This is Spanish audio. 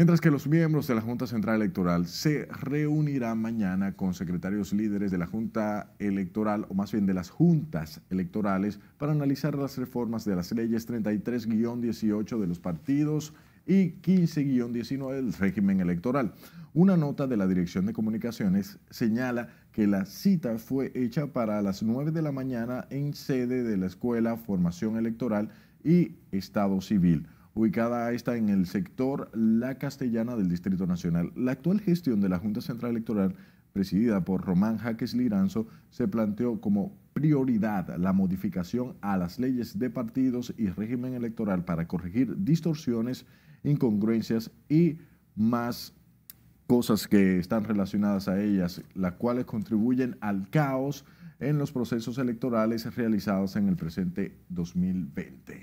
Mientras que los miembros de la Junta Central Electoral se reunirán mañana con secretarios líderes de la Junta Electoral, o más bien de las juntas electorales, para analizar las reformas de las leyes 33-18 de los partidos y 15-19 del régimen electoral. Una nota de la Dirección de Comunicaciones señala que la cita fue hecha para las 9 de la mañana en sede de la Escuela Formación Electoral y Estado Civil ubicada esta en el sector La Castellana del Distrito Nacional. La actual gestión de la Junta Central Electoral, presidida por Román Jaques Liranzo, se planteó como prioridad la modificación a las leyes de partidos y régimen electoral para corregir distorsiones, incongruencias y más cosas que están relacionadas a ellas, las cuales contribuyen al caos en los procesos electorales realizados en el presente 2020.